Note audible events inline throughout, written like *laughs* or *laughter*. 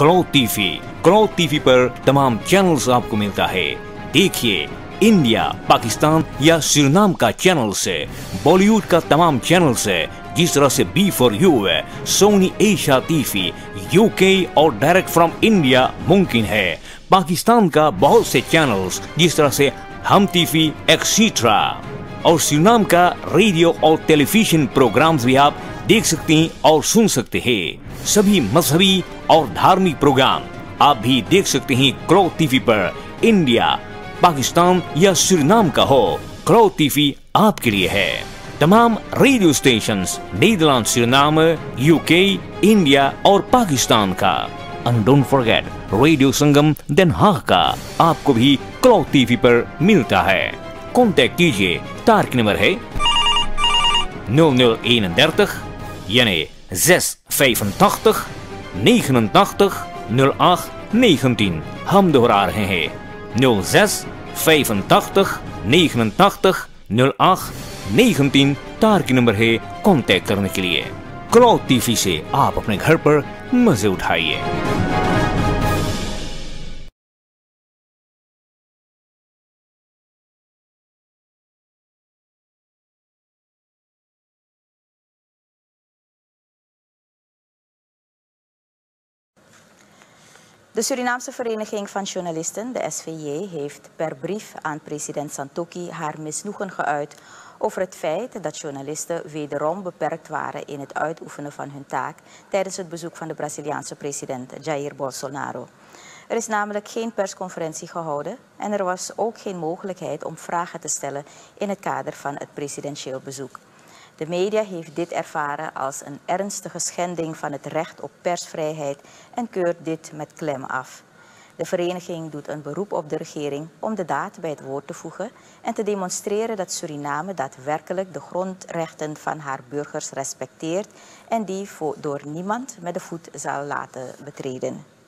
Cloud TV cloud TV पर तमाम चैनल्स आपको मिलता है। देखिए इंडिया पाकिस्तान या सुरनाम का चैनल से बॉलीवुड का तमाम चैनल से जिस तरह से बी फॉर यू है सोनी एशिया टीवी यूके और डायरेक्ट फ्रॉम इंडिया मुमकिन है। पाकिस्तान का बहुत से चैनल्स जिस तरह से हम टीवी एक्सीट्रा और सुरनाम का रेडियो और टेलीविज़न प्रोग्राम्स भी आप देख सकते हैं और सुन सकते हैं। सभी मजहबी और धार्मिक प्रोग्राम आप भी देख सकते हैं क्रो टीवी पर। इंडिया पाकिस्तान या सुरनाम का हो। क्रो टीवी आपके लिए है। तमाम radio station Netherland Suriname UK India और पाकिस्तान का। And don't forget radio Sangam Haag का आपको भी क्लो टीवी पर मिलता है। कॉन्टेक्ट कीजिए, तारक नंबर है 0031 Janne 685 89 08 19 हम दोहरा रहे हैं 06 85 89 08 19 तार की नंबर है कांटेक्ट करने के लिए क्लॉथ टीवी से आप अपने घर पर मजे उठाइए De Surinaamse Vereniging van Journalisten, de SVJ, heeft per brief aan president Santokki haar misnoegen geuit over het feit dat journalisten wederom beperkt waren in het uitoefenen van hun taak tijdens het bezoek van de Braziliaanse president Jair Bolsonaro. Er is namelijk geen persconferentie gehouden en er was ook geen mogelijkheid om vragen te stellen in het kader van het presidentieel bezoek. De media heeft dit ervaren als een ernstige schending van het recht op persvrijheid en keurt dit met klem af. De vereniging doet een beroep op de regering om de daad bij het woord te voegen en te demonstreren dat Suriname daadwerkelijk de grondrechten van haar burgers respecteert en die door niemand met de voet zal laten betreden.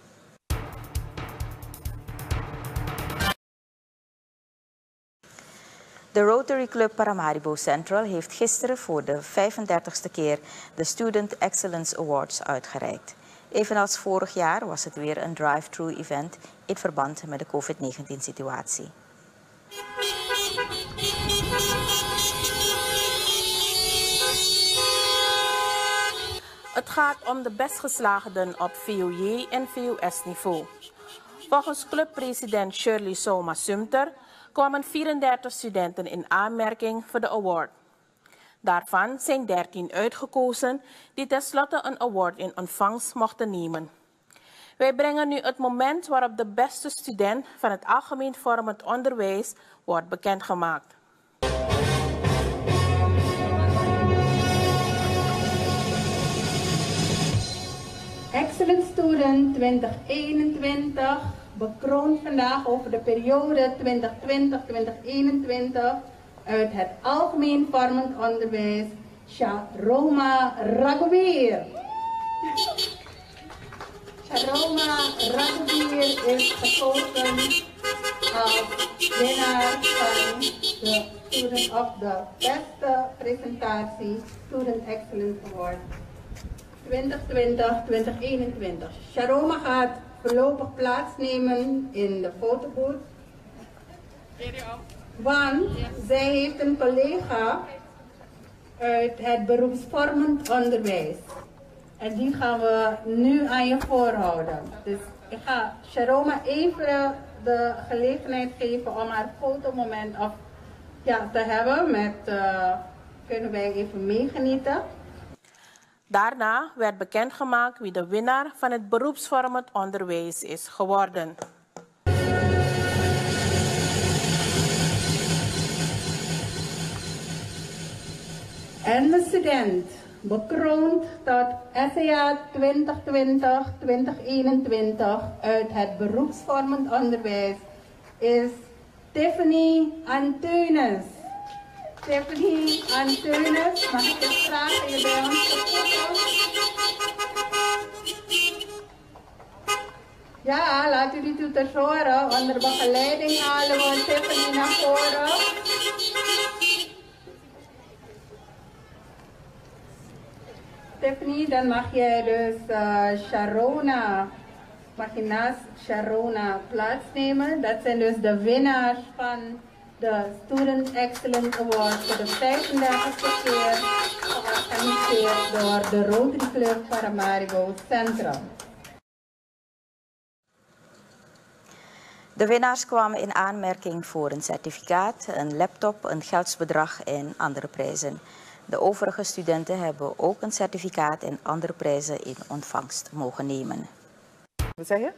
De Rotary Club Paramaribo Central heeft gisteren voor de 35ste keer de Student Excellence Awards uitgereikt. Evenals vorig jaar was het weer een drive-thru event in verband met de COVID-19 situatie. Het gaat om de best geslaagden op VOJ en VOS-niveau. Volgens clubpresident Shirley Soma Sumter kwamen 34 studenten in aanmerking voor de award. Daarvan zijn 13 uitgekozen die tenslotte een award in ontvangst mochten nemen. Wij brengen nu het moment waarop de beste student van het algemeen vormend onderwijs wordt bekendgemaakt. Excellent Student 2021 bekroond vandaag over de periode 2020-2021 uit het algemeen vormend onderwijs Sharoma Raghuveer. Sharoma Raghuveer is gekozen als winnaar van de Student of the beste presentatie Student Excellence Award 2020-2021. Sharoma gaat voorlopig plaatsnemen in de fotobooth. Want zij heeft een collega uit het beroepsvormend onderwijs. En die gaan we nu aan je voorhouden. Dus ik ga Sharoma even de gelegenheid geven om haar fotomoment af, ja, te hebben. Met, uh, kunnen wij even meegenieten. Daarna werd bekendgemaakt wie de winnaar van het beroepsvormend onderwijs is geworden. En de student bekroond tot SEA 2020-2021 uit het beroepsvormend onderwijs is Tiffany Anteunis. Stephanie Anteunis, mag ik het vragen je bij ons te Ja, laat u die toeters horen. Onder begeleiding halen we Tiffany naar voren. Stephanie, dan mag jij dus uh, Sharona mag je naast Sharona plaatsnemen. Dat zijn dus de winnaars van de Student Excellence Award voor de 35e keer georganiseerd door de Rotary Club Paramaribo Centrum. De winnaars kwamen in aanmerking voor een certificaat, een laptop, een geldsbedrag en andere prijzen. De overige studenten hebben ook een certificaat en andere prijzen in ontvangst mogen nemen. Wat zeg je?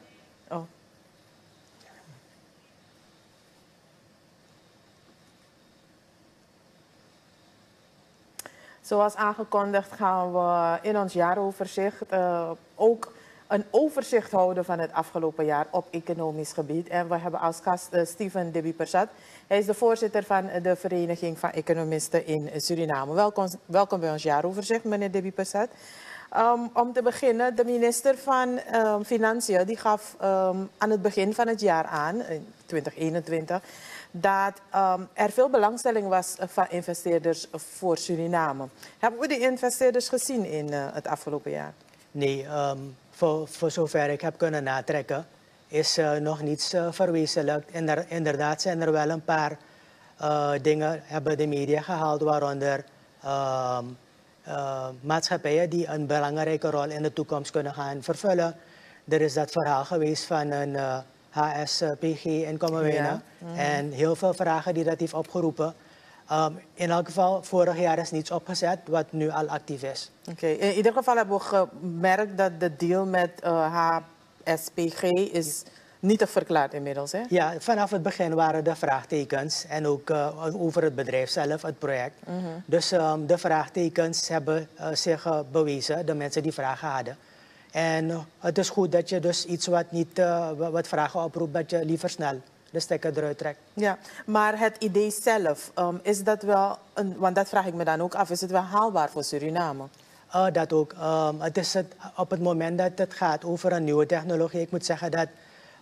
Zoals aangekondigd gaan we in ons jaaroverzicht uh, ook een overzicht houden van het afgelopen jaar op economisch gebied. En we hebben als gast uh, Steven Debi Persat. Hij is de voorzitter van de Vereniging van Economisten in Suriname. Welkom, welkom bij ons jaaroverzicht, meneer Debi Persat. Um, om te beginnen, de minister van um, Financiën die gaf um, aan het begin van het jaar aan, in 2021, dat er veel belangstelling was van investeerders voor Suriname. Hebben we die investeerders gezien in uh, het afgelopen jaar? Nee, voor, voor zover ik heb kunnen natrekken, is uh, nog niets uh, verwezenlijkt. Inder, inderdaad zijn er wel een paar uh, dingen, hebben de media gehaald, waaronder maatschappijen die een belangrijke rol in de toekomst kunnen gaan vervullen. Er is dat verhaal geweest van een HSPG in Kommerwijnen ja. mm. en heel veel vragen die dat heeft opgeroepen. Um, in elk geval, vorig jaar is niets opgezet wat nu al actief is. Oké, okay. in ieder geval hebben we gemerkt dat de deal met uh, HSPG is niet verklaard inmiddels. Hè? Ja, vanaf het begin waren er vraagtekens en ook uh, over het bedrijf zelf, het project. Mm -hmm. Dus um, de vraagtekens hebben uh, zich bewezen, de mensen die vragen hadden. En het is goed dat je dus iets wat, niet, wat vragen oproept, dat je liever snel de stekker eruit trekt. Ja, maar het idee zelf, um, is dat wel, een, want dat vraag ik me dan ook af, is het wel haalbaar voor Suriname? Uh, dat ook. Um, het is het, op het moment dat het gaat over een nieuwe technologie, ik moet zeggen dat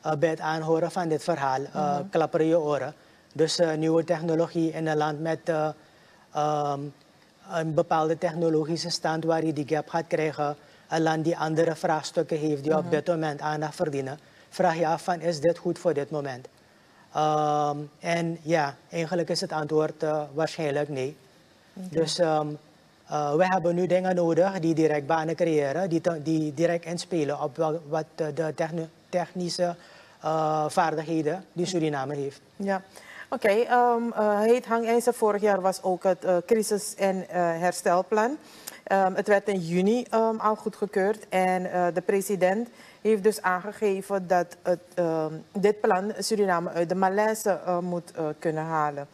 uh, bij het aanhoren van dit verhaal mm -hmm. klapperen je oren. Dus nieuwe technologie in een land met um, een bepaalde technologische stand waar je die gap gaat krijgen, een land die andere vraagstukken heeft die mm -hmm. op dit moment aandacht verdienen, vraag je af van is dit goed voor dit moment? Um, en ja, eigenlijk is het antwoord uh, waarschijnlijk nee. Okay. Dus um, uh, we hebben nu dingen nodig die direct banen creëren, die, die direct inspelen op wat de techni technische uh, vaardigheden die Suriname heeft. Ja. Oké, okay, um, heet hangijzer vorig jaar was ook het crisis- en herstelplan. Um, het werd in juni al goedgekeurd en de president heeft dus aangegeven dat het, uh, dit plan Suriname uit de malaise uh, moet uh, kunnen halen.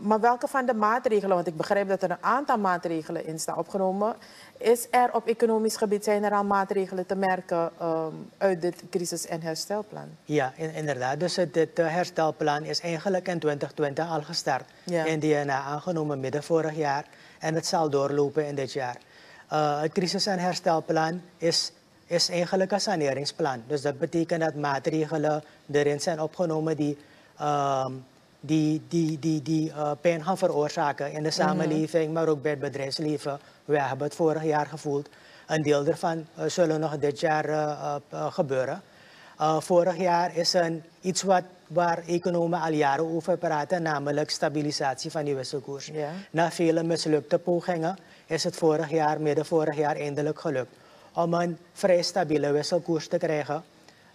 maar welke van de maatregelen, want ik begrijp dat er een aantal maatregelen in staan opgenomen, is er op economisch gebied, zijn er al maatregelen te merken um, uit dit crisis- en herstelplan? Ja, in, inderdaad. Dus dit herstelplan is eigenlijk in 2020 al gestart. Ja. In DNA aangenomen midden vorig jaar. En het zal doorlopen in dit jaar. Uh, het crisis- en herstelplan is, is eigenlijk een saneringsplan. Dus dat betekent dat maatregelen erin zijn opgenomen die, uh, die, die, die, die uh, pijn gaan veroorzaken in de mhm. samenleving, mm -hmm. maar ook bij het bedrijfsleven. We hebben het vorig jaar gevoeld. Een deel daarvan uh, zullen nog dit jaar uh, gebeuren. vorig jaar is een, iets wat waar economen al jaren over praten, namelijk stabilisatie van die wisselkoers. Na vele mislukte pogingen is het vorig jaar, midden vorig jaar, eindelijk gelukt om een vrij stabiele wisselkoers te krijgen.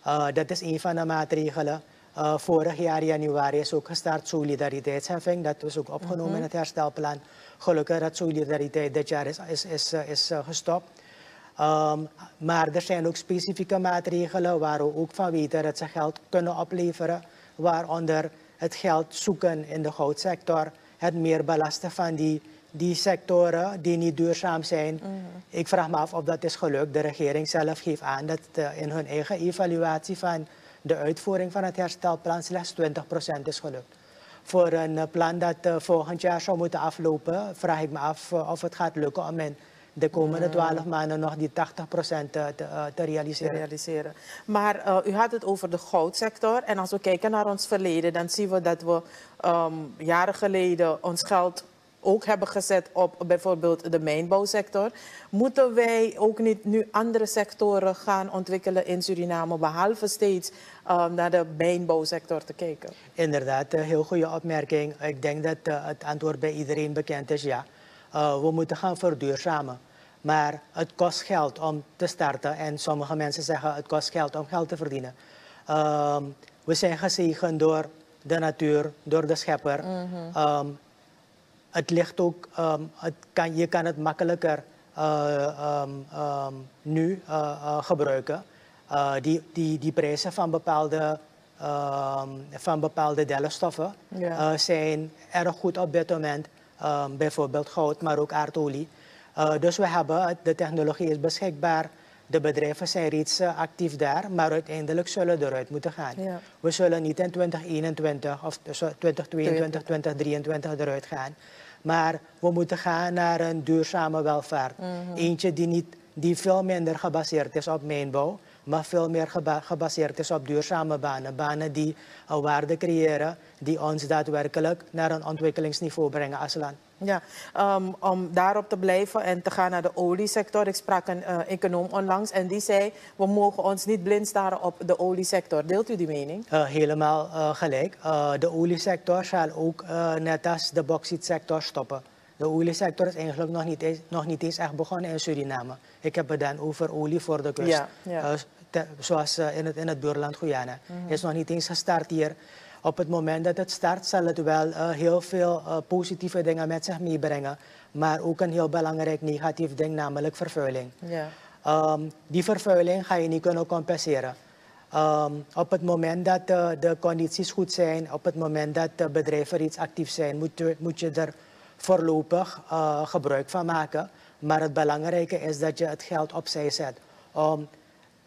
Uh, dat is een van de maatregelen. Uh, vorig jaar januari is ook gestart solidariteitsheffing. Dat was ook opgenomen mm -hmm. in het herstelplan. Gelukkig dat solidariteit dit jaar is, is, is, is uh, gestopt. Um, maar er zijn ook specifieke maatregelen waar we ook van weten dat ze geld kunnen opleveren waaronder het geld zoeken in de goudsector, het meer belasten van die, die sectoren die niet duurzaam zijn. Mm -hmm. Ik vraag me af of dat is gelukt. De regering zelf geeft aan dat uh, in hun eigen evaluatie van de uitvoering van het herstelplan slechts 20% is gelukt. Voor een uh, plan dat uh, volgend jaar zou moeten aflopen, vraag ik me af of het gaat lukken om in de komende mm. twaalf maanden nog die 80% te, te, te, realiseren. te, realiseren. Maar uh, u had het over de goudsector. En als we kijken naar ons verleden, dan zien we dat we um, jaren geleden ons geld ook hebben gezet op bijvoorbeeld de mijnbouwsector. Moeten wij ook niet nu andere sectoren gaan ontwikkelen in Suriname, behalve steeds um, naar de mijnbouwsector te kijken? Inderdaad, een heel goede opmerking. Ik denk dat uh, het antwoord bij iedereen bekend is ja. Uh, we moeten gaan verduurzamen. Maar het kost geld om te starten en sommige mensen zeggen het kost geld om geld te verdienen. Uh, we zijn gezegend door de natuur, door de schepper. Mm -hmm. um, het ligt ook, um, het kan, je kan het makkelijker uh, um, um, nu uh, uh, gebruiken. die, die, die prijzen van bepaalde, van bepaalde ja. zijn erg goed op dit moment. bijvoorbeeld goud, maar ook aardolie. dus we hebben, de technologie is beschikbaar. De bedrijven zijn reeds actief daar, maar uiteindelijk zullen we eruit moeten gaan. Ja. We zullen niet in 2021 of 2022, 2023 eruit gaan. Maar we moeten gaan naar een duurzame welvaart. Mm -hmm. Eentje die, niet, die veel minder gebaseerd is op mijnbouw, maar veel meer geba gebaseerd is op duurzame banen. Banen die een waarde creëren, die ons daadwerkelijk naar een ontwikkelingsniveau brengen als land. Ja, um, om daarop te blijven en te gaan naar de oliesector. Ik sprak een uh, econoom onlangs en die zei... we mogen ons niet blind staren op de oliesector. Deelt u die mening? Uh, helemaal uh, gelijk. de oliesector zal ook net als de bauxietsector stoppen. De oliesector is eigenlijk nog niet, eens, nog niet eens echt begonnen in Suriname. Ik heb het dan over olie voor de kust. Ja, ja. Te, zoals in, het, in het buurland Guyana. Mm -hmm. is nog niet eens gestart hier op het moment dat het start zal het wel uh, heel veel uh, positieve dingen met zich meebrengen. Maar ook een heel belangrijk negatief ding, namelijk vervuiling. Ja. Um, die vervuiling ga je niet kunnen compenseren. Um, op het moment dat uh, de condities goed zijn, op het moment dat de bedrijven iets actief zijn, moet je, moet je er voorlopig gebruik van maken. Maar het belangrijke is dat je het geld opzij zet om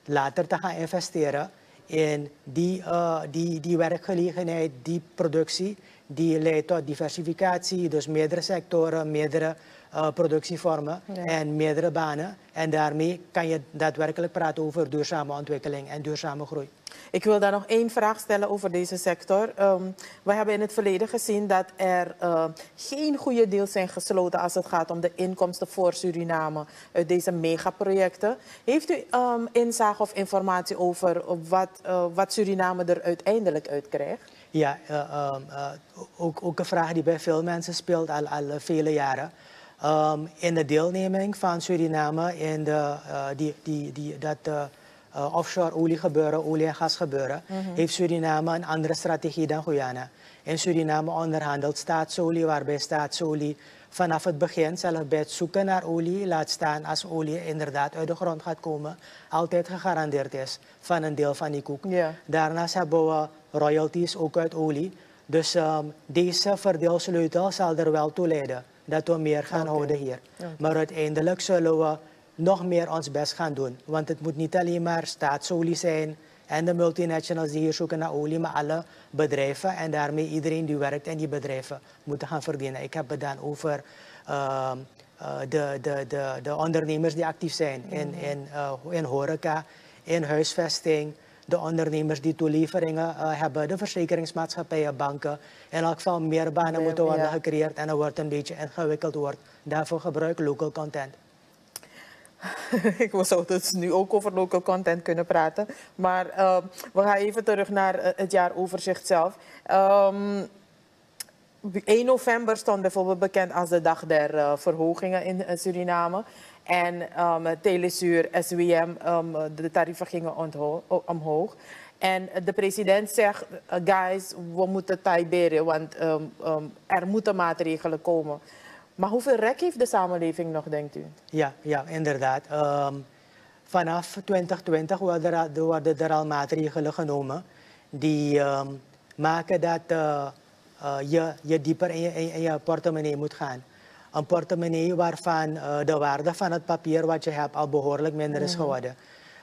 later te gaan investeren en die, uh, die, die werkgelegenheid, die productie, die leidt tot diversificatie, dus meerdere sectoren, meerdere uh, productievormen ja. en meerdere banen. En daarmee kan je daadwerkelijk praten over duurzame ontwikkeling en duurzame groei. Ik wil daar nog één vraag stellen over deze sector. Um, we hebben in het verleden gezien dat er uh, geen goede deals zijn gesloten als het gaat om de inkomsten voor Suriname uit deze megaprojecten. Heeft u um, inzage of informatie over wat, uh, wat Suriname er uiteindelijk uit krijgt? Ja, uh, um, ook, ook, een vraag die bij veel mensen speelt al, al vele jaren. In de deelneming van Suriname in de, die, dat uh, offshore olie gebeuren, olie- en gasgebeuren, mm -hmm. heeft Suriname een andere strategie dan Guyana. In Suriname onderhandelt staatsolie, waarbij staatsolie vanaf het begin, zelfs bij het zoeken naar olie, laat staan als olie inderdaad uit de grond gaat komen, altijd gegarandeerd is van een deel van die koek. Yeah. Daarnaast hebben we royalties ook uit olie. Dus um, deze verdeelsleutel zal er wel toe leiden dat we meer gaan okay. houden hier. Okay. Maar uiteindelijk zullen we nog meer ons best gaan doen. Want het moet niet alleen maar staatsolie zijn en de multinationals die hier zoeken naar olie, maar alle bedrijven en daarmee iedereen die werkt in die bedrijven moeten gaan verdienen. Ik heb het dan over uh, uh, de, de, de, de ondernemers die actief zijn in, in, uh, in horeca, in huisvesting, de ondernemers die toeleveringen hebben, de verzekeringsmaatschappijen, banken. In elk geval meer banen moeten worden ja. gecreëerd en er wordt een beetje ingewikkeld wordt. Daarvoor gebruik local content. *laughs* ik zou dus nu ook over local content kunnen praten. Maar uh, we gaan even terug naar uh, het jaaroverzicht zelf. Um, ehm, 1 november stond bijvoorbeeld bekend als de dag der uh, verhogingen in Suriname. En um, Telesuur, SWM, um, de tarieven gingen omhoog. En de president zegt, guys, we moeten taiberen, want er moeten maatregelen komen. Maar hoeveel rek heeft de samenleving nog, denkt u? Ja, ja inderdaad. Um, vanaf 2020 worden er, worden er al maatregelen genomen die um, maken dat uh, uh, je, je dieper in je, in je portemonnee moet gaan. Een portemonnee waarvan uh, de waarde van het papier wat je hebt al behoorlijk minder is mhm. geworden.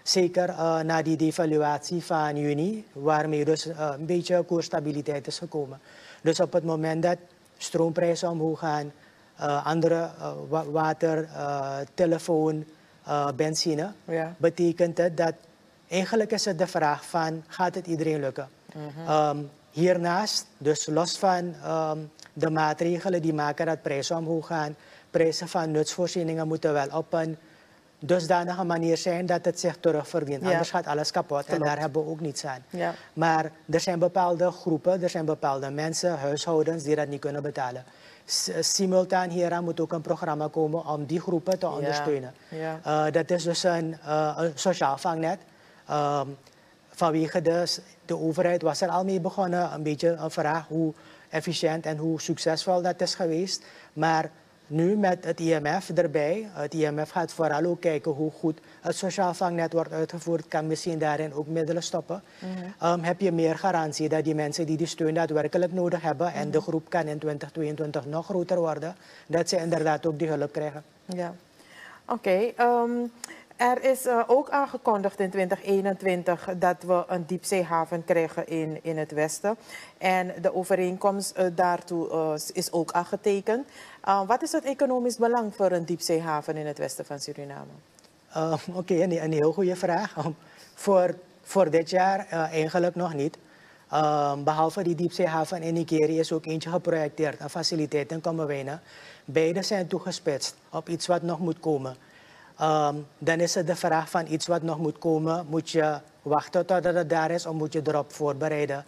Zeker na die devaluatie van juni, waarmee dus een beetje koersstabiliteit is gekomen. Dus op het moment dat stroomprijzen omhoog gaan, andere uh, water, uh, telefoon, benzine, ja. betekent het dat eigenlijk is het de vraag van gaat het iedereen lukken? Mm -hmm. um, hiernaast, dus los van ehm, de maatregelen die maken dat prijzen omhoog gaan, prijzen van nutsvoorzieningen moeten wel op een dusdanige manier zijn dat het zich terugverdient. Anders gaat alles kapot en daar hebben we ook niets aan. Ja. Maar er zijn bepaalde groepen, er zijn bepaalde mensen, huishoudens die dat niet kunnen betalen. Simultaan hieraan moet ook een programma komen om die groepen te ondersteunen. Ja. Uh, dat is dus een, uh, een sociaal vangnet. Um, vanwege de, de overheid was er al mee begonnen, een beetje een vraag hoe efficiënt en hoe succesvol dat is geweest. Maar nu met het IMF erbij, het IMF gaat vooral ook kijken hoe goed het sociaal vangnet wordt uitgevoerd, kan misschien daarin ook middelen stoppen. Mm heb je meer garantie dat die mensen die die steun daadwerkelijk nodig hebben en de mhm. groep kan in 2022 nog groter worden, dat ze inderdaad ook die hulp krijgen. Ja, oké. Ehm, er is uh, ook aangekondigd in 2021 dat we een diepzeehaven krijgen in, in het westen. En de overeenkomst uh, daartoe uh, is ook aangetekend. wat is het economisch belang voor een diepzeehaven in het westen van Suriname? Oké, een, een, heel goede vraag. *laughs* Voor, voor dit jaar eigenlijk nog niet. Behalve die diepzeehaven in Nigeria is ook eentje geprojecteerd, een faciliteit in Kommerwijnen. Beide zijn toegespitst op iets wat nog moet komen. Um, dan is het de vraag van iets wat nog moet komen. Moet je wachten totdat het daar is of moet je erop voorbereiden?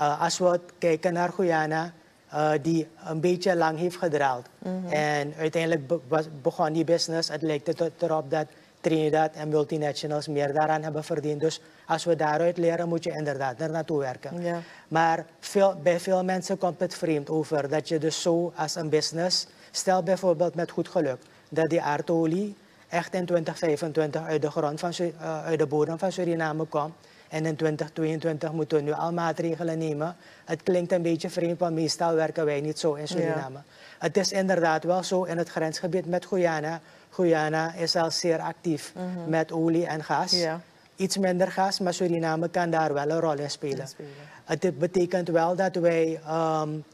Uh, als we kijken naar Guyana, uh, die een beetje lang heeft gedraald. Mm -hmm. En uiteindelijk be begon die business. Het lijkt erop dat Trinidad en multinationals meer daaraan hebben verdiend. Dus als we daaruit leren, moet je inderdaad er naartoe werken. Ja. Maar veel, bij veel mensen komt het vreemd over dat je dus zo als een business, stel bijvoorbeeld met goed geluk, dat die aardolie echt in 2025 uit de, grond van, uh, uit de bodem van Suriname komt. En in 2022 moeten we nu al maatregelen nemen. Het klinkt een beetje vreemd, want meestal werken wij niet zo in Suriname. Ja. Het is inderdaad wel zo in het grensgebied met Guyana. Guyana is al zeer actief mm -hmm. met olie en gas. Ja. Iets minder gas, maar Suriname kan daar wel een rol in spelen. Het betekent wel dat wij um,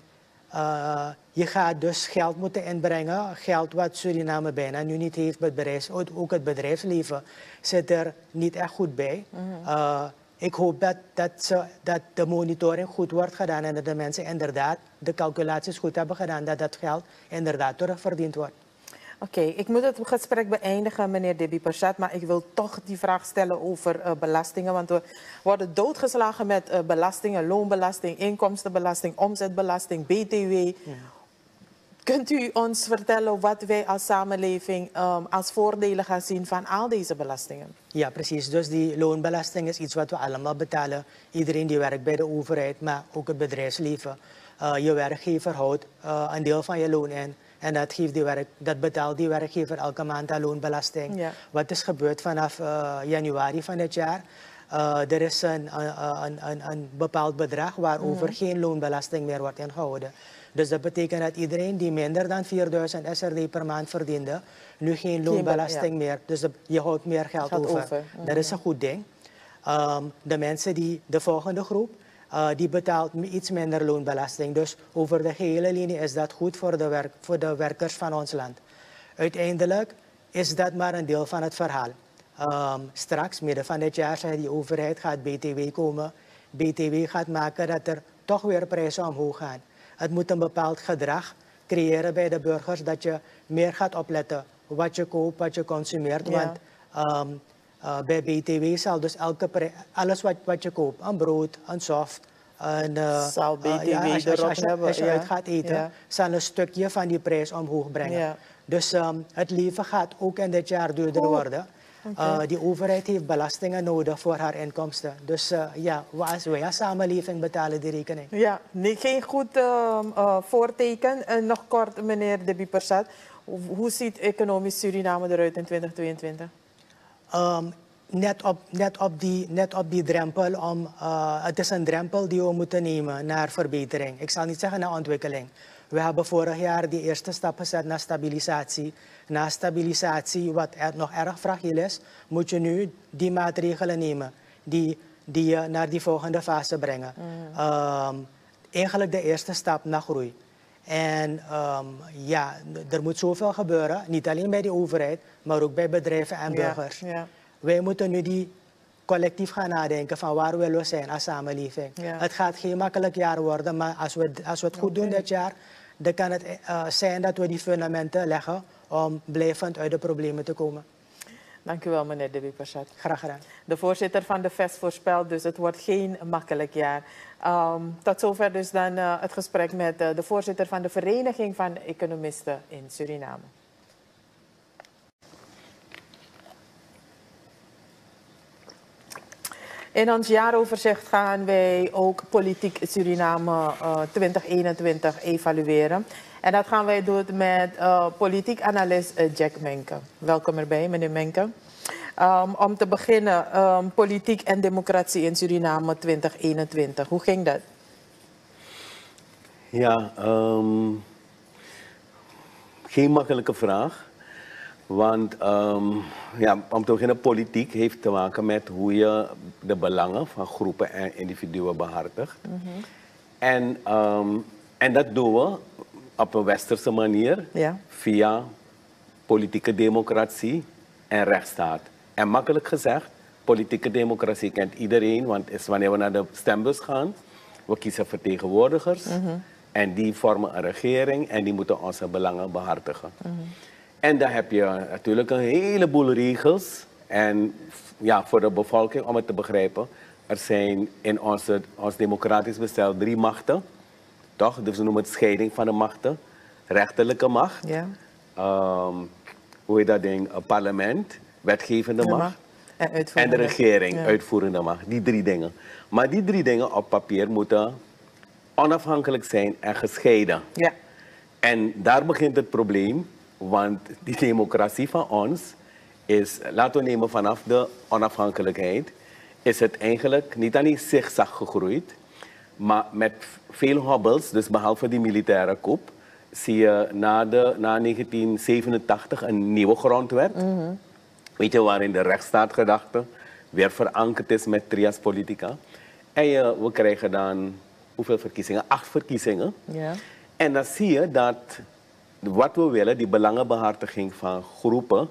uh, je gaat dus geld moeten inbrengen. Geld wat Suriname bijna nu niet heeft. Bedrijfs, ook het bedrijfsleven zit er niet echt goed bij. Mm -hmm. uh, ik hoop dat, dat, ze, dat de monitoring goed wordt gedaan en dat de mensen inderdaad de calculaties goed hebben gedaan. Dat dat geld inderdaad terugverdiend wordt. Oké, okay, ik moet het gesprek beëindigen, meneer Debbie Persat, maar ik wil toch die vraag stellen over uh, belastingen. Want we worden doodgeslagen met uh, belastingen, loonbelasting, inkomstenbelasting, omzetbelasting, BTW. Ja. Kunt u ons vertellen wat wij als samenleving um, als voordelen gaan zien van al deze belastingen? Ja, precies. Dus die loonbelasting is iets wat we allemaal betalen. Iedereen die werkt bij de overheid, maar ook het bedrijfsleven. Uh, je werkgever houdt een deel van je loon in. En dat, geeft die werk, dat betaalt die werkgever elke maand aan loonbelasting. Ja. Wat is gebeurd vanaf uh, januari van dit jaar? Uh, er is een, een, een, een, bepaald bedrag waarover mm geen loonbelasting meer wordt ingehouden. Dus dat betekent dat iedereen die minder dan 4000 SRD per maand verdiende, nu geen loonbelasting ja. meer. Dus de, je houdt meer geld over. over. Mm Dat is een goed ding. Um, de mensen die, de volgende groep, uh, die betaalt iets minder loonbelasting. Dus over de gehele linie is dat goed voor de, werk, voor de werkers van ons land. Uiteindelijk is dat maar een deel van het verhaal. Um, straks, midden van dit jaar, zei die overheid gaat BTW komen. BTW gaat maken dat er toch weer prijzen omhoog gaan. Het moet een bepaald gedrag creëren bij de burgers dat je meer gaat opletten wat je koopt, wat je consumeert. Ja. Want um, uh, bij BTW zal dus elke alles wat, wat je koopt, een brood, een soft, een, uh, zal BTW uh, ja, als, als, als, je, als je ja. uit gaat eten, ja. zal een stukje van die prijs omhoog brengen. Dus um, het leven gaat ook in dit jaar duurder worden. Okay. Uh, die overheid heeft belastingen nodig voor haar inkomsten. Dus uh, ja, als wij als samenleving betalen die rekening. Ja, nee, geen goed uh, voorteken. nog kort, meneer De Biepersat. Hoe ziet economisch Suriname eruit in 2022? Um, net, op, net, op die, net op die drempel om, uh, het is een drempel die we moeten nemen naar verbetering. Ik zal niet zeggen naar ontwikkeling. We hebben vorig jaar die eerste stap gezet naar stabilisatie. Na stabilisatie, wat er nog erg fragiel is, moet je nu die maatregelen nemen die, die je naar die volgende fase brengen. Mm. Um, eigenlijk de eerste stap naar groei. En um, ja, er moet zoveel gebeuren, niet alleen bij de overheid, maar ook bij bedrijven en burgers. Ja, ja. Wij moeten nu die collectief gaan nadenken van waar willen we zijn als samenleving. Het gaat geen makkelijk jaar worden, maar als we, als we het goed doen dit jaar, dan kan het uh, zijn dat we die fundamenten leggen om blijvend uit de problemen te komen. Dank u wel, meneer De Wippersat. Graag gedaan. De voorzitter van de VES voorspelt dus het wordt geen makkelijk jaar. Um, tot zover dus dan uh, het gesprek met uh, de voorzitter van de Vereniging van Economisten in Suriname. In ons jaaroverzicht gaan wij ook politiek Suriname uh, 2021 evalueren. En dat gaan wij doen met politiek analist Jack Menke. Welkom erbij, meneer Menke. Um, om te beginnen, um, politiek en democratie in Suriname 2021. Hoe ging dat? Ja, um, geen makkelijke vraag. Want ja, om te beginnen, politiek heeft te maken met hoe je de belangen van groepen en individuen behartigt. Mm -hmm. en, en dat doen we op een westerse manier ja. via politieke democratie en rechtsstaat. En makkelijk gezegd, politieke democratie kent iedereen, want is wanneer we naar de stembus gaan, we kiezen vertegenwoordigers mhm. en die vormen een regering en die moeten onze belangen behartigen. Mhm. En daar heb je natuurlijk een heleboel regels. En ja, voor de bevolking, om het te begrijpen, er zijn in onze, ons democratisch bestel drie machten. Toch? Dus we noemen het scheiding van de machten. Rechterlijke macht. Ja. Um, hoe heet dat ding? Een parlement. Wetgevende macht. En, en, de regering, uitvoerende macht. Die drie dingen. Maar die drie dingen op papier moeten onafhankelijk zijn en gescheiden. Ja. En daar begint het probleem. Want die democratie van ons is, laten we nemen vanaf de onafhankelijkheid, is het eigenlijk niet alleen zigzag gegroeid, maar met veel hobbels, dus behalve die militaire coup, zie je na, de, na 1987 een nieuwe grondwet. Mm Weet je, waarin de rechtsstaatgedachte weer verankerd is met trias politica. En je, we krijgen dan hoeveel verkiezingen? Acht verkiezingen. Ja. En dan zie je dat wat we willen, die belangenbehartiging van groepen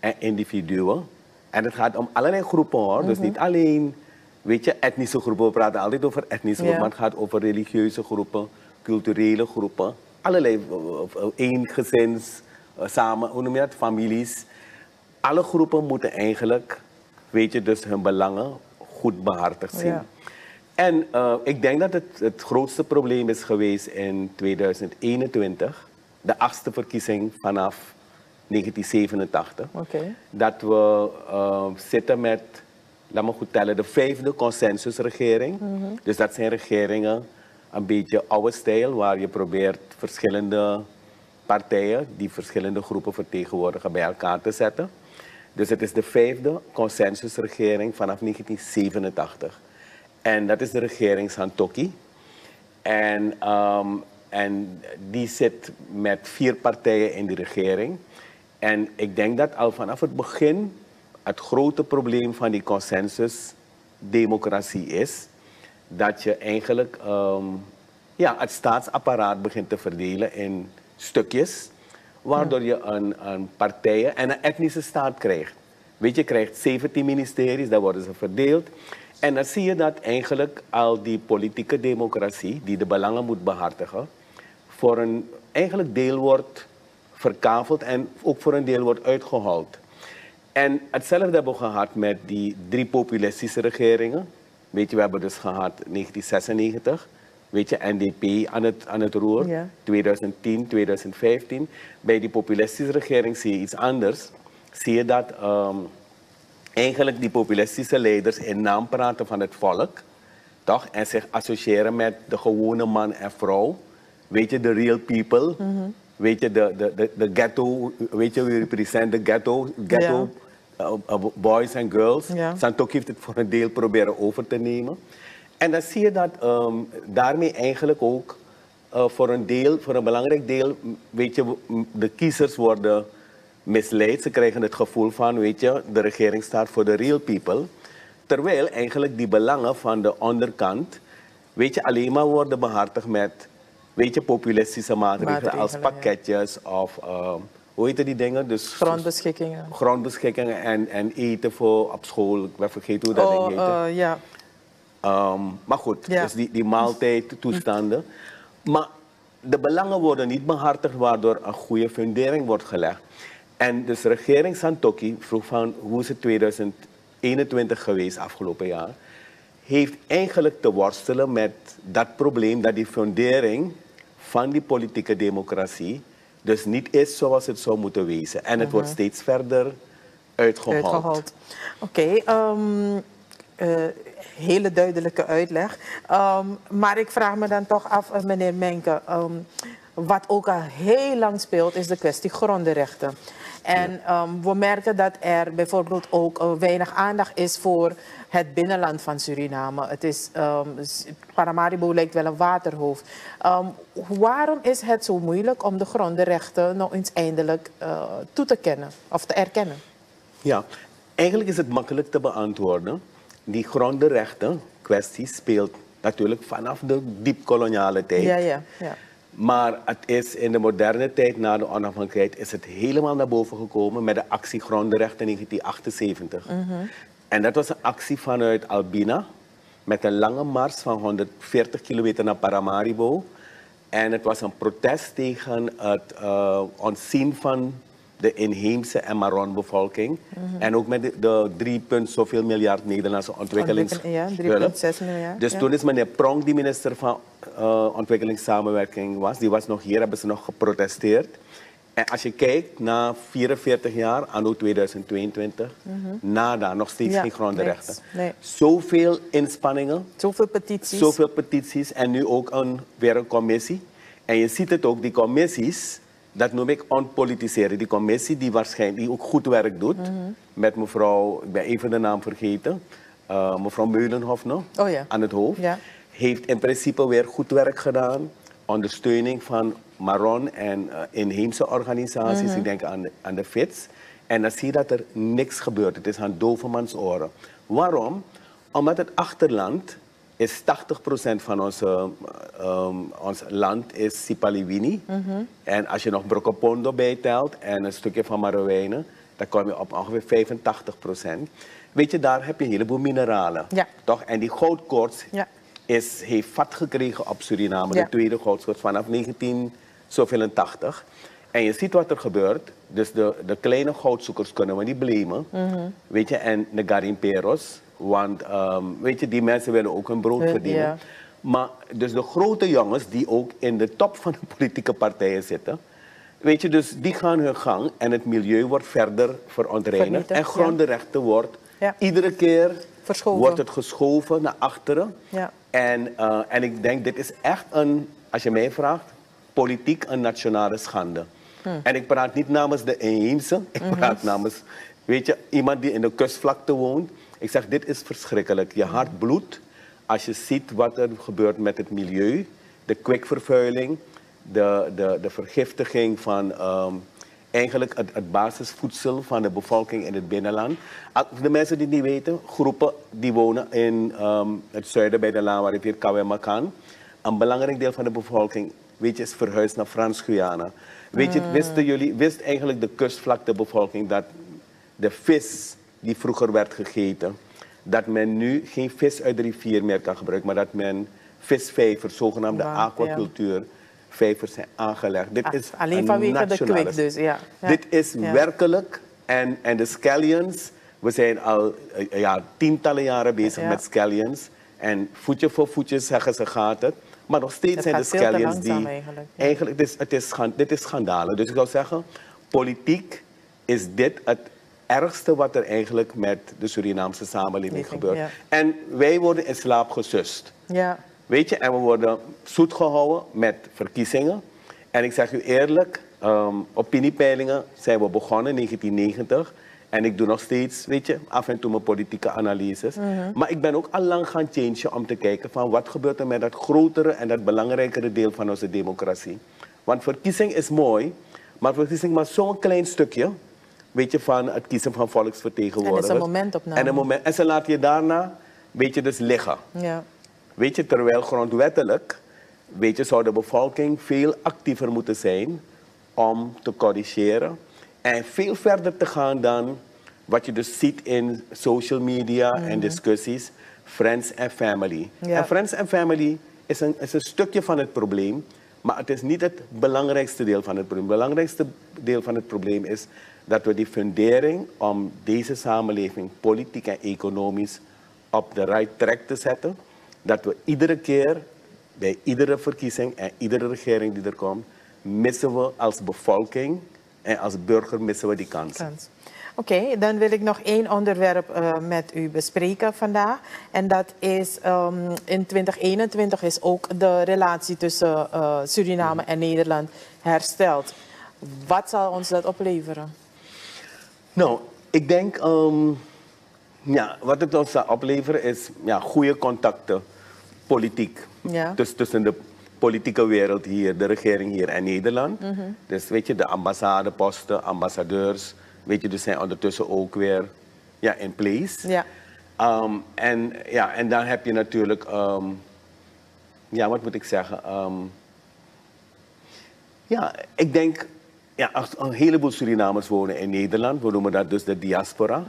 en individuen. En het gaat om allerlei groepen hoor. Dus mhm. niet alleen, weet je, etnische groepen. We praten altijd over etnische groepen, maar het gaat over religieuze groepen, culturele groepen. Allerlei één gezins, eh, samen, hoe noem je dat, families. Alle groepen moeten eigenlijk, weet je, dus hun belangen goed behartigd zien. Ja. En uh, ik denk dat het het grootste probleem is geweest in 2021 de achtste verkiezing vanaf 1987. Okay. Dat we uh, zitten met, laat me goed tellen, de vijfde consensusregering. Mm -hmm. Dus dat zijn regeringen een beetje oude stijl, waar je probeert verschillende partijen die verschillende groepen vertegenwoordigen bij elkaar te zetten. Dus het is de vijfde consensusregering vanaf 1987. En dat is de regering Santoki. En um, en die zit met vier partijen in de regering. En ik denk dat al vanaf het begin het grote probleem van die consensusdemocratie is dat je eigenlijk um, ja, het staatsapparaat begint te verdelen in stukjes, waardoor je een, een partijen en een etnische staat krijgt. Weet je, je krijgt 17 ministeries, daar worden ze verdeeld. En dan zie je dat eigenlijk al die politieke democratie, die de belangen moet behartigen, voor een eigenlijk deel wordt verkaveld en ook voor een deel wordt uitgehold. En hetzelfde hebben we gehad met die drie populistische regeringen. Weet je, we hebben dus gehad 1996, weet je, NDP aan het, aan het roer, 2010, 2015. Bij die populistische regering zie je iets anders. Zie je dat um, eigenlijk die populistische leiders in naam praten van het volk, toch? En zich associëren met de gewone man en vrouw weet je, de real people. Mm Weet je, de, de, de, de ghetto, weet je, we represent de ghetto, ghetto uh, uh, boys en girls. Ja. Santok heeft het voor een deel proberen over te nemen. En dan zie je dat um, daarmee eigenlijk ook uh, voor een deel, voor een belangrijk deel, weet je, de kiezers worden misleid. Ze krijgen het gevoel van, weet je, de regering staat voor de real people. Terwijl eigenlijk die belangen van de onderkant, weet je, alleen maar worden behartigd met beetje populistische maatregelen, als pakketjes of uh, hoe heet die dingen? Dus, grondbeschikkingen. Grondbeschikkingen en, en eten voor op school. Ik ben vergeten hoe dat oh, ding heette. Uh, ja. Um, maar goed, dus die, die maaltijdtoestanden. Maar de belangen worden niet behartigd waardoor een goede fundering wordt gelegd. En dus regering Santoki vroeg van hoe is het 2021 geweest afgelopen jaar. Heeft eigenlijk te worstelen met dat probleem dat die fundering van die politieke democratie dus niet is zoals het zou moeten wezen. En het wordt mhm. steeds verder uitgehold. Oké, ehm, eh, hele duidelijke uitleg. Ehm, maar ik vraag me dan toch af, eh, meneer Menke, ehm, wat ook al heel lang speelt, is de kwestie grondenrechten. En we merken dat er bijvoorbeeld ook uh, weinig aandacht is voor het binnenland van Suriname. Het is, Paramaribo lijkt wel een waterhoofd. waarom is het zo moeilijk om de grondenrechten nog eens eindelijk toe te kennen of te erkennen? Ja, eigenlijk is het makkelijk te beantwoorden die grondenrechten kwestie speelt natuurlijk vanaf de diepkoloniale tijd. Ja, ja, ja. Maar het is in de moderne tijd na de onafhankelijkheid is het helemaal naar boven gekomen met de actie Grondenrechten in 1978. Mhm. En dat was een actie vanuit Albina met een lange mars van 140 kilometer naar Paramaribo. En het was een protest tegen het uh, ontzien van de inheemse en Maron-bevolking. Mhm. En ook met de, de 3 punt zoveel miljard Nederlandse ontwikkelings... Ja, 3,6 miljard. Dus toen is meneer Prong, die minister van uh, ontwikkelingssamenwerking was, die was nog hier, hebben ze nog geprotesteerd. En als je kijkt na 44 jaar, anno 2022, mm -hmm. nada, nog steeds geen grondrechten. Nee. Zoveel inspanningen. Zoveel petities. Zoveel petities en nu ook een, weer een commissie. En je ziet het ook, die commissies dat noem ik onpolitiseren. Die commissie die waarschijnlijk die ook goed werk doet. Mhm. Met mevrouw, ik ben even de naam vergeten. Uh, mevrouw Meulenhof nog, oh ja. aan het hoofd. Ja. Heeft in principe weer goed werk gedaan. Ondersteuning van Maron en uh, inheemse organisaties. Mhm. Ik denk aan de, aan de FITS. En dan zie je dat er niks gebeurt. Het is aan dovenmans oren. Waarom? Omdat het achterland is 80% van onze, um, ons land is Sipaliwini. Mm En als je nog Brokopondo bijtelt en een stukje van Marowijnen, dan kom je op ongeveer 85%. Weet je, daar heb je een heleboel mineralen. Ja. Toch? En die goudkoorts ja. is, heeft vat gekregen op Suriname, de tweede goudkoorts vanaf 1980. En je ziet wat er gebeurt. Dus de, de kleine goudzoekers kunnen we niet blamen. Mm Weet je, en de garimperos, want um, weet je, die mensen willen ook hun brood verdienen. Maar dus de grote jongens die ook in de top van de *laughs* politieke partijen zitten. Weet je, dus die gaan hun gang en het milieu wordt verder verontreinigd. En grondenrechten wordt iedere keer wordt het geschoven naar achteren. Ja. En, uh, en ik denk, dit is echt een, als je mij vraagt, politiek een nationale schande. Hm. En ik praat niet namens de inheemse, *laughs* ik mhm. praat namens, weet je, iemand die in de kustvlakte woont. Ik zeg, dit is verschrikkelijk. Je hart bloedt als je ziet wat er gebeurt met het milieu. De kwikvervuiling, de, de, de vergiftiging van um, eigenlijk het, het, basisvoedsel van de bevolking in het binnenland. De mensen die het niet weten, groepen die wonen in um, het zuiden bij de Laan, waar ik hier Kawemakan. Een belangrijk deel van de bevolking, weet je, is verhuisd naar Frans-Guyana. Weet je, mm. wisten jullie, wist eigenlijk de kustvlaktebevolking dat de vis die vroeger werd gegeten, dat men nu geen vis uit de rivier meer kan gebruiken, maar dat men visvijvers, zogenaamde aquacultuur, vijvers zijn aangelegd. Dit ah, is alleen vanwege de kwik dus, ja. Dit is werkelijk, en, en de scallions, we zijn al eh, ja, tientallen jaren bezig met scallions. En voetje voor voetje zeggen ze gaat het. Maar nog steeds zijn de scallions die... Eigenlijk, eigenlijk het is, het is, dit is schandalen. Dus ik zou zeggen, politiek is dit het ergste wat er eigenlijk met de Surinaamse samenleving gebeurt. En wij worden in slaap gesust. Ja. Weet je, en we worden zoet gehouden met verkiezingen. En ik zeg u eerlijk, um, opiniepeilingen zijn we begonnen in 1990. En ik doe nog steeds, weet je, af en toe mijn politieke analyses. Mhm. Maar ik ben ook al lang gaan changen om te kijken van wat gebeurt er met dat grotere en dat belangrijkere deel van onze democratie. Want verkiezing is mooi, maar verkiezing maar zo'n klein stukje weet je, van het kiezen van volksvertegenwoordigers. En is een momentopname. En, een moment, en ze laten je daarna, weet je, dus liggen. Ja. Weet je, terwijl grondwettelijk, weet je, zou de bevolking veel actiever moeten zijn om te corrigeren. En veel verder te gaan dan wat je dus ziet in social media en discussies, friends en family. Ja. En friends en family is een, is een stukje van het probleem, maar het is niet het belangrijkste deel van het probleem. Het belangrijkste deel van het probleem is dat we die fundering om deze samenleving politiek en economisch op de right track te zetten, dat we iedere keer bij iedere verkiezing en iedere regering die er komt, missen we als bevolking en als burger missen we die kans. Kans. Oké, dan wil ik nog één onderwerp eh, met u bespreken vandaag. En dat is ehm, in 2021 is ook de relatie tussen eh, Suriname en Nederland hersteld. Wat zal ons dat opleveren? Nou, ik denk, ehm, ja, wat het ons zal opleveren is ja, goede contacten, politiek. Ja. Dus tussen de politieke wereld hier, de regering hier en Nederland. Dus weet je, de ambassadeposten, ambassadeurs, weet je, dus zijn ondertussen ook weer ja, in place. Ja. Ehm, en, ja, en dan heb je natuurlijk, ehm, ja, wat moet ik zeggen? Ja, ik denk, ja, een heleboel Surinamers wonen in Nederland. We noemen dat dus de diaspora.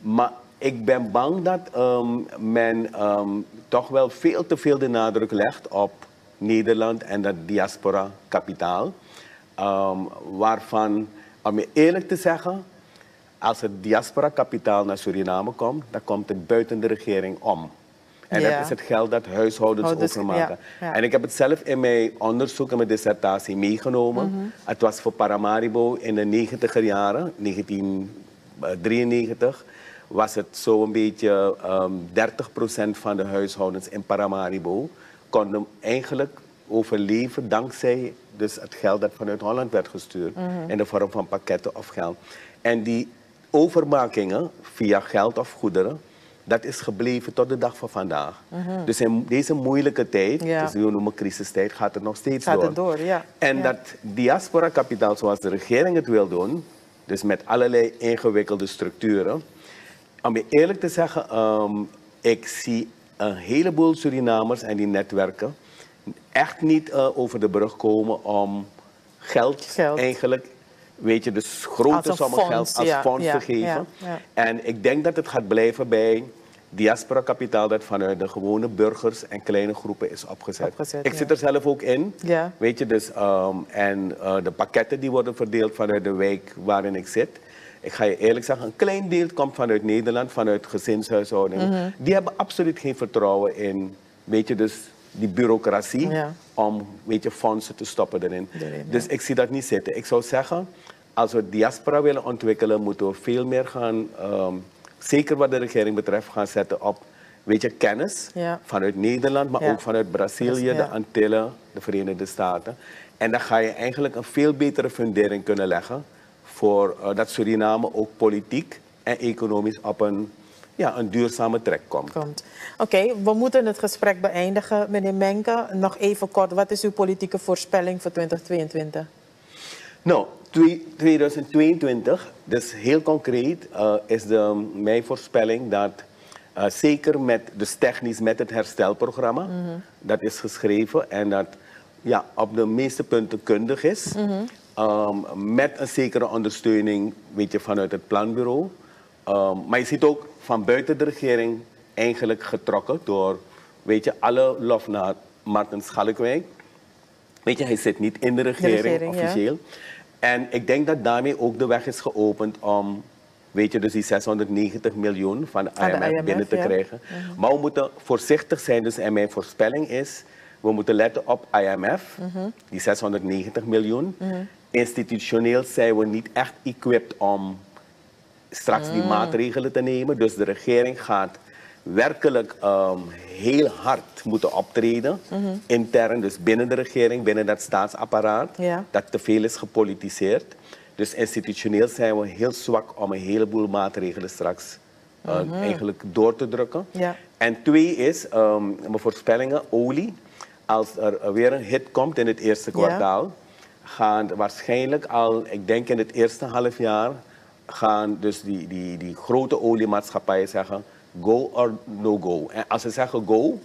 Maar ik ben bang dat ehm, men ehm, toch wel veel te veel de nadruk legt op Nederland en dat diaspora-kapitaal. Ehm, waarvan, om je eerlijk te zeggen, als het diaspora-kapitaal naar Suriname komt, dan komt het buiten de regering om. En dat is het geld dat huishoudens Houdens, overmaken. En ik heb het zelf in mijn onderzoek en mijn dissertatie meegenomen. Mhm. Het was voor Paramaribo in de 90er jaren, 1993, was het zo'n beetje ehm 30% van de huishoudens in Paramaribo konden eigenlijk overleven dankzij dus het geld dat vanuit Holland werd gestuurd in de vorm van pakketten of geld. En die overmakingen via geld of goederen, dat is gebleven tot de dag van vandaag. Dus in deze moeilijke tijd, Ja. dus die we noemen crisistijd, gaat het nog steeds Gaat door. het door, ja. En Ja. dat diaspora-kapitaal zoals de regering het wil doen, dus met allerlei ingewikkelde structuren. Om je eerlijk te zeggen, ehm, ik zie een heleboel Surinamers en die netwerken echt niet eh, over de brug komen om geld, Geld. eigenlijk, weet je, dus grote sommen geld als ja, fonds ja, te geven. ja. En ik denk dat het gaat blijven bij diaspora-kapitaal dat vanuit de gewone burgers en kleine groepen is opgezet. Opgezet, ik zit er zelf ook in. Ja. Weet je, dus, ehm, en eh, de pakketten die worden verdeeld vanuit de wijk waarin ik zit. Ik ga je eerlijk zeggen, een klein deel komt vanuit Nederland, vanuit gezinshuishoudingen. Mhm. Die hebben absoluut geen vertrouwen in, weet je, dus die bureaucratie Ja. om, weet je, fondsen te stoppen erin. Erin, ja. Dus ik zie dat niet zitten. Ik zou zeggen, als we diaspora willen ontwikkelen, moeten we veel meer gaan, ehm, zeker wat de regering betreft, gaan zetten op, weet je, kennis Ja. vanuit Nederland, maar ook vanuit Brazilië, de Antillen, de Verenigde Staten. En dan ga je eigenlijk een veel betere fundering kunnen leggen voor eh, dat Suriname ook politiek en economisch op een, ja, een duurzame trek komt. Komt. Oké, we moeten het gesprek beëindigen. Meneer Menke, nog even kort. Wat is uw politieke voorspelling voor 2022? Nou, twee- 2022, dus heel concreet, eh, is de, mijn voorspelling dat eh, zeker met, dus technisch met het herstelprogramma, dat is geschreven en dat ja, op de meeste punten kundig is, Ehm, met een zekere ondersteuning weet je, vanuit het planbureau. Ehm, maar je ziet ook van buiten de regering eigenlijk getrokken door weet je, alle lof naar Martin Schalkwijk. Weet je, hij zit niet in de regering, regering, ja. officieel. En ik denk dat daarmee ook de weg is geopend om, weet je, dus die 690 miljoen van de IMF, binnen te ja. krijgen. Maar we moeten voorzichtig zijn, dus en mijn voorspelling is, we moeten letten op IMF, Mhm. die 690 miljoen. Institutioneel zijn we niet echt equipped om straks die maatregelen te nemen. Dus de regering gaat werkelijk ehm, heel hard moeten optreden. Mhm. Intern, dus binnen de regering, binnen dat staatsapparaat. Ja. Dat te veel is gepolitiseerd. Dus institutioneel zijn we heel zwak om een heleboel maatregelen straks eh, eigenlijk door te drukken. Mhm. Ja. En twee is, ehm, mijn voorspellingen, olie. Als er weer een hit komt in het eerste Ja. kwartaal, gaan waarschijnlijk al, ik denk in het eerste half jaar, gaan dus die, die, die grote oliemaatschappijen zeggen go or no go. En als ze zeggen go,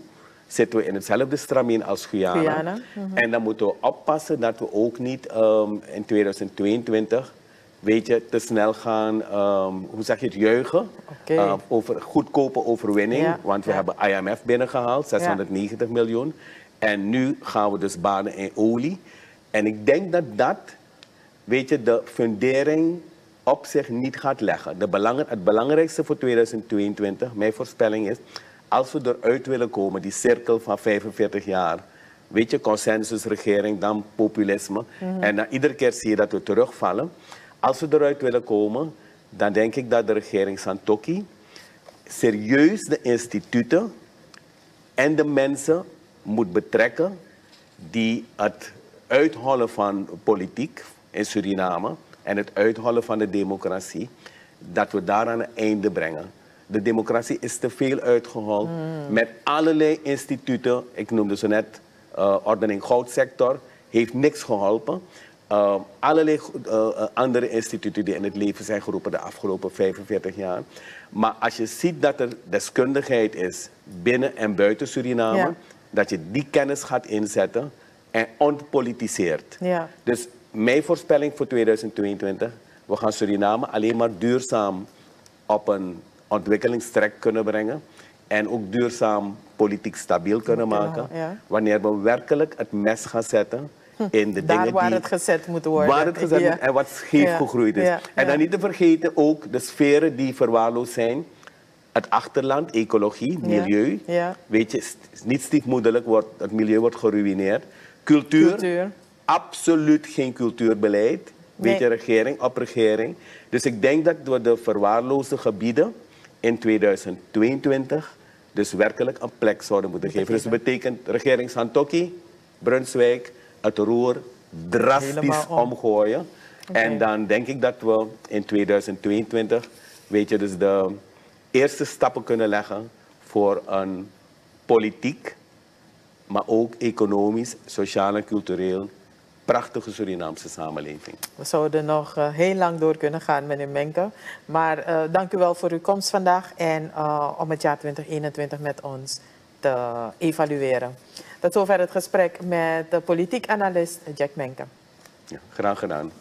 zitten we in hetzelfde stramien als Guyana. Guyana, En dan moeten we oppassen dat we ook niet ehm, in 2022 weet je, te snel gaan, ehm, hoe zeg je het, juichen. Okay. over goedkope overwinning. Want we hebben IMF binnengehaald, 690 miljoen. En nu gaan we dus banen in olie. En ik denk dat dat, weet je, de fundering op zich niet gaat leggen. De belang, het belangrijkste voor 2022, mijn voorspelling is, als we eruit willen komen, die cirkel van 45 jaar, weet je, consensusregering, dan populisme. Mhm. En dan iedere keer zie je dat we terugvallen. Als we eruit willen komen, dan denk ik dat de regering Santoki serieus de instituten en de mensen moet betrekken die het uithollen van politiek in Suriname en het uithollen van de democratie, dat we daaraan een einde brengen. De democratie is te veel uitgehold mm. met allerlei instituten. Ik noemde ze net uh, ordening goudsector, heeft niks geholpen. Uh, allerlei uh, andere instituten die in het leven zijn geroepen de afgelopen 45 jaar. Maar als je ziet dat er deskundigheid is binnen en buiten Suriname, dat je die kennis gaat inzetten en ontpolitiseert. Ja. Dus mijn voorspelling voor 2022, we gaan Suriname alleen maar duurzaam op een ontwikkelingstrek kunnen brengen. En ook duurzaam politiek stabiel kunnen maken. Wanneer we werkelijk het mes gaan zetten hm. in de Daar dingen waar het gezet moet worden. Waar het gezet moet en wat scheef gegroeid is. En dan niet te vergeten ook de sferen die verwaarloosd zijn. Het achterland, ecologie, milieu. Weet je, niet stiefmoederlijk wordt het milieu wordt geruineerd. Cultuur, Cultuur. Absoluut geen cultuurbeleid. Weet je, regering op regering. Dus ik denk dat door de verwaarloosde gebieden in 2022 dus werkelijk een plek zouden moeten geven. Dus dat betekent regering Santoki, Brunswijk, het roer drastisch omgooien. En dan denk ik dat we in 2022, weet je, dus de eerste stappen kunnen leggen voor een politiek, maar ook economisch, sociaal en cultureel prachtige Surinaamse samenleving. We zouden nog uh, heel lang door kunnen gaan, meneer Menke. Maar uh, dank u wel voor uw komst vandaag en uh, om het jaar 2021 met ons te evalueren. Tot zover het gesprek met de politiek analist Jack Menke. Ja, graag gedaan.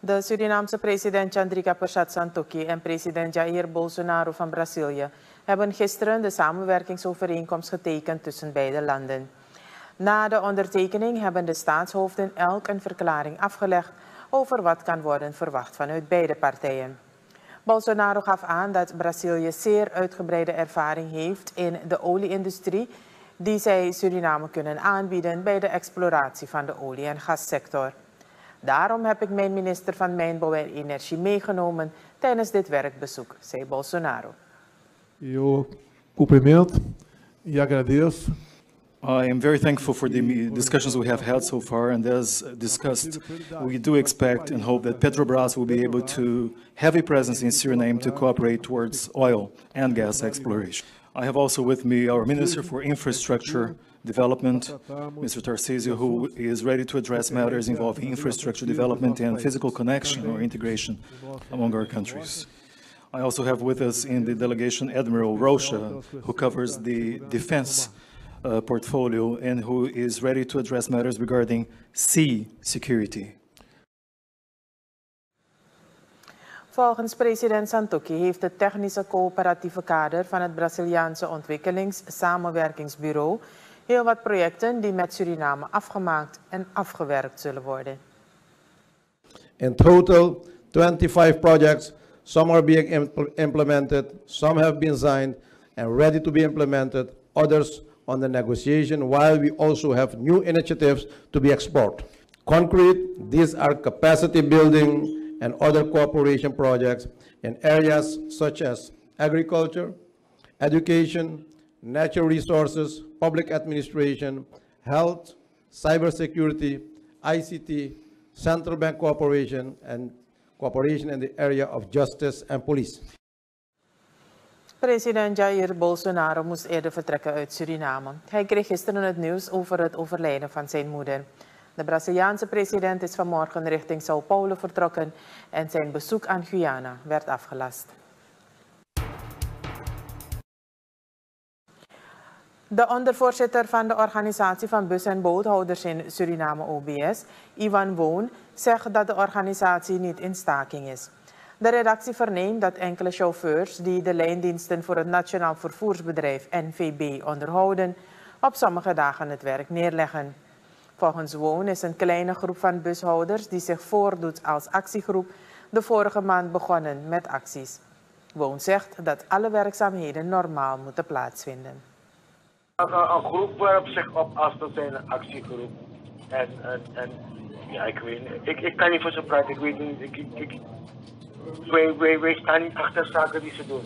De Surinaamse president Chandrika Persat Santoki en president Jair Bolsonaro van Brazilië hebben gisteren de samenwerkingsovereenkomst getekend tussen beide landen. Na de ondertekening hebben de staatshoofden elk een verklaring afgelegd over wat kan worden verwacht vanuit beide partijen. Bolsonaro gaf aan dat Brazilië zeer uitgebreide ervaring heeft in de olieindustrie die zij Suriname kunnen aanbieden bij de exploratie van de olie- en gassector. Daarom heb ik mijn minister van Mijnbouw en Energie meegenomen tijdens dit werkbezoek, zei Bolsonaro. Eu cumprimento e agradeço. I am very thankful for the discussions we have had so far, and as discussed, we do expect and hope that Petrobras will be able to have a presence in Suriname to cooperate towards oil and gas exploration. I have also with me our Minister for Infrastructure Development, Mr. Tarcísio, who is ready to address matters involving infrastructure development and physical connection or integration among our countries. I also have with us in the delegation Admiral Rocha, who covers the defense uh, portfolio and who is ready to address matters regarding sea security. Volgens president Santoki heeft het technische coöperatieve kader van het Braziliaanse ontwikkelingssamenwerkingsbureau heel wat projecten die met Suriname afgemaakt en afgewerkt zullen worden. In total 25 projects Some are being impl implemented, some have been signed and ready to be implemented, others on the negotiation, while we also have new initiatives to be explored. Concrete, these are capacity building and other cooperation projects in areas such as agriculture, education, natural resources, public administration, health, cybersecurity, ICT, central bank cooperation, and cooperation in the area of justice and police. President Jair Bolsonaro moest eerder vertrekken uit Suriname. Hij kreeg gisteren het nieuws over het overlijden van zijn moeder. De Braziliaanse president is vanmorgen richting Sao Paulo vertrokken en zijn bezoek aan Guyana werd afgelast. De ondervoorzitter van de organisatie van bus- en boothouders in Suriname OBS, Ivan Woon, zegt dat de organisatie niet in staking is. De redactie verneemt dat enkele chauffeurs die de lijndiensten voor het Nationaal Vervoersbedrijf NVB onderhouden, op sommige dagen het werk neerleggen. Volgens Woon is een kleine groep van bushouders die zich voordoet als actiegroep de vorige maand begonnen met acties. Woon zegt dat alle werkzaamheden normaal moeten plaatsvinden. Een, groep werpt zich op als dat zijn een actiegroep. En, en, en ja, ik weet niet. Ik, ik kan niet voor ze praten. Ik weet niet. Ik, ik, ik, wij, wij, wij staan niet achter zaken die ze doen.